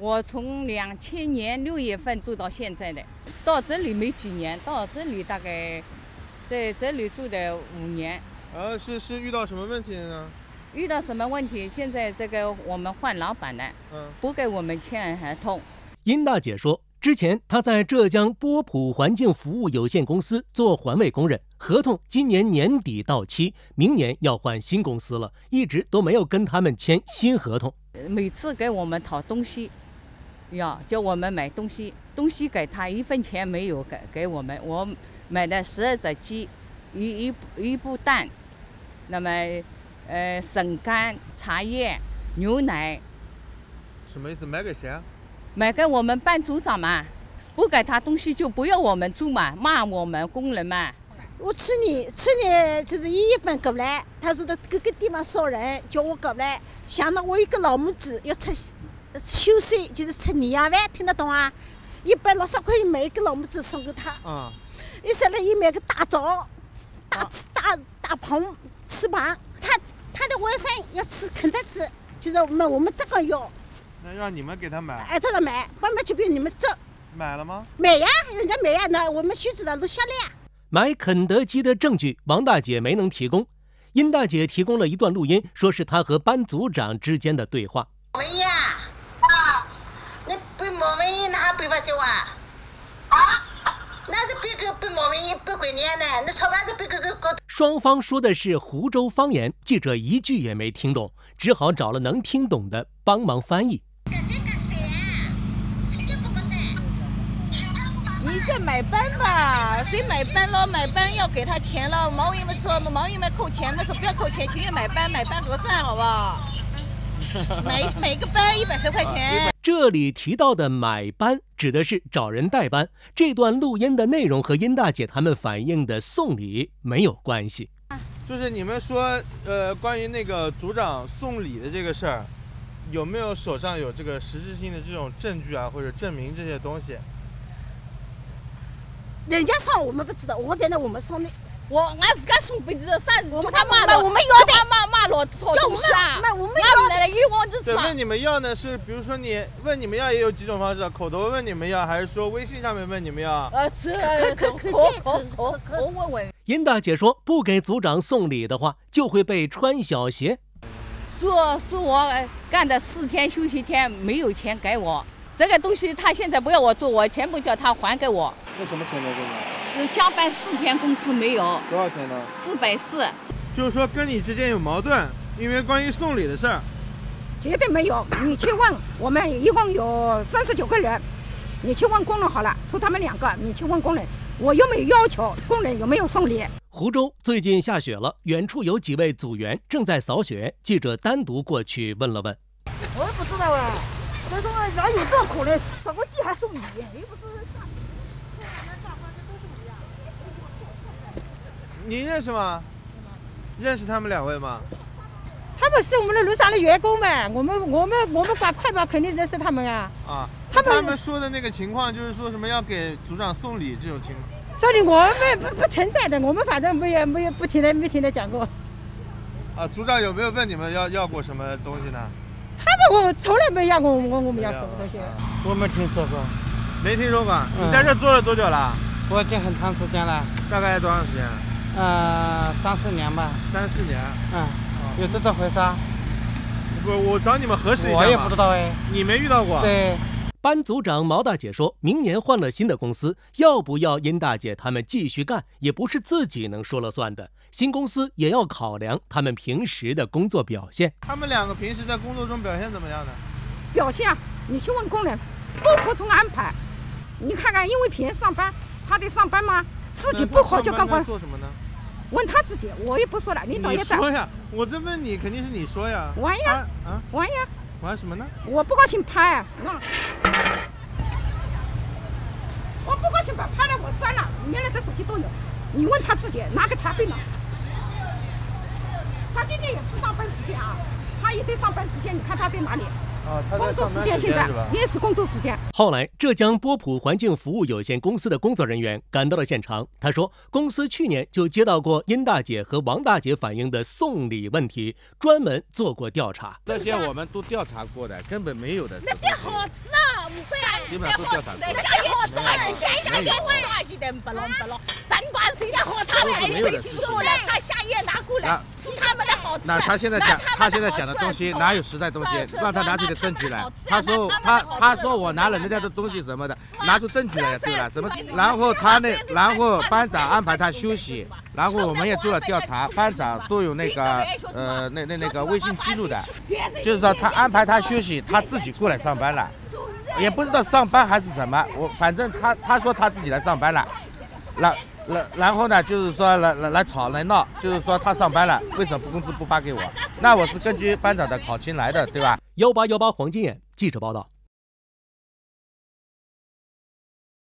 我从两千年六月份住到现在的，到这里没几年，到这里大概在这里住的五年。呃，是是遇到什么问题了呢？遇到什么问题？现在这个我们换老板了，嗯，不给我们签合同。殷大姐说，之前她在浙江波普环境服务有限公司做环卫工人，合同今年年底到期，明年要换新公司了，一直都没有跟他们签新合同。每次给我们讨东西，要叫我们买东西，东西给他一分钱没有给给我们。我买的十二只鸡，一一一部蛋，那么呃笋干、茶叶、牛奶，什么意思？买给谁啊？买给我们班组长嘛，不给他东西就不要我们做嘛，骂我们工人嘛。我去年去年就是一月份过来，他说的各个地方少人，叫我过来，想到我一个老母鸡要吃休岁，就是吃年夜饭，听得懂啊？一百六十块钱买一个老母鸡送给他，啊，一上来又买个大枣，大大大棚翅膀，他他的外甥要吃肯德基，就是我们我们这个要，那让你们给他买，哎，他说买，不买就比你们这买了吗？买呀，人家买呀，那我们须知道录下来呀。买肯德基的证据，王大姐没能提供。殷大姐提供了一段录音，说是她和班组长之间的对话你背毛文义哪还背法教啊？啊？那是背个背毛文义背鬼年呢？那吃饭子背个个高双方说的是湖州方言，记者一句也没听懂，只好找了能听懂的帮忙翻译。你在买班吧？谁买班了？买班要给他钱了，毛员们说毛员们扣钱，那时候不要扣钱，情愿买班，买班合算，好不好？买每个班一百十块钱。这里提到的买班指的是找人代班。这段录音的内容和殷大姐他们反映的送礼没有关系。就是你们说，呃，关于那个组长送礼的这个事儿，有没有手上有这个实质性的这种证据啊，或者证明这些东西？人家送我们不知道，我反正我们送的，我俺自个送不知道啥子，我们叫他骂了，我们要的骂骂了讨叫我们东西啊，买我们要们的欲望就是问。你们要呢是，比如说你问你们要也有几种方式，啊口头问你们要，还是说微信上面问你们要？呃，这可可口可可口口可口问问，殷大姐说，不给组长送礼的话，就会被穿小鞋。说是我呃干的四天休息天没有钱给我，这个东西他现在不要我做，我全部叫他还给我。那什么钱没给你？只加班四天工资没有，多少钱呢？四百四。就是说跟你之间有矛盾，因为关于送礼的事儿。绝对没有，你去问，我们一共有三十九个人，你去问工人好了，除他们两个，你去问工人，我又没有要求工人有没有送礼。湖州最近下雪了，远处有几位组员正在扫雪，记者单独过去问了问。我也不知道啊，这说哪有这苦的？扫个地还送礼，又不是下你认识吗？认识他们两位吗？他们是我们的路上的员工嘛，我们我们我们管快跑肯定认识他们啊。啊，他们他们说的那个情况就是说什么要给组长送礼这种情况。送礼我们不不存在的，我们反正没有没有不停的没听他讲过。啊，组长有没有问你们要要过什么东西呢？他们我从来没要过我我们要什么东西。我没听说过，没听说过。嗯你在这做了多久了？我已经很长时间了，大概多长时间？呃，三四年吧，三四年。嗯，有这种回事啊？不，我找你们核实一下我也不知道哎。你没遇到过？对，班组长毛大姐说，明年换了新的公司，要不要殷大姐他们继续干，也不是自己能说了算的。新公司也要考量他们平时的工作表现。他们两个平时在工作中表现怎么样呢？表现啊，你去问工人，不服从安排。你看看，因为平时上班，他得上班吗？自己不好就干活。做什么呢？问他自己，我也不说了，领导你也在说呀，我这问你，肯定是你说呀。玩呀啊啊，玩呀，玩什么呢？我不高兴拍我不高兴把拍了我删了，原来的手机都有。你问他自己拿个茶杯嘛。他今天也是上班时间啊，他也在上班时间，你看他在哪里？工作时间现在？也是工作时间。后来，浙江波普环境服务有限公司的工作人员赶到了现场。他说，公司去年就接到过殷大姐和王大姐反映的送礼问题，专门做过调查。这些我们都调查过的，根本没有的，那点好吃啊，五块。基本上都调查过。下夜吃饭，下下夜吃饭记得不弄不弄，咱管谁家好吃来谁去说了，他下夜拿过来是他们的好吃。那他现在讲，他现在讲的东西哪有实在东西？让他拿出点证据来。他说他他说我拿了人家的东西什么的，拿出证据来对了。什么？然后他那，然后班长安排他休息，然后我们也做了调查，班长都有那个呃那那那个微信记录的，就是说他安排他休息，他自己过来上班了，也不知道上班还是什么，我反正他他说他自己来上班了，然然然后呢，就是说来来来吵来闹，就是说他上班了，为什么不工资不发给我？那我是根据班长的考勤来的，对吧？幺八幺八黄金眼记者报道。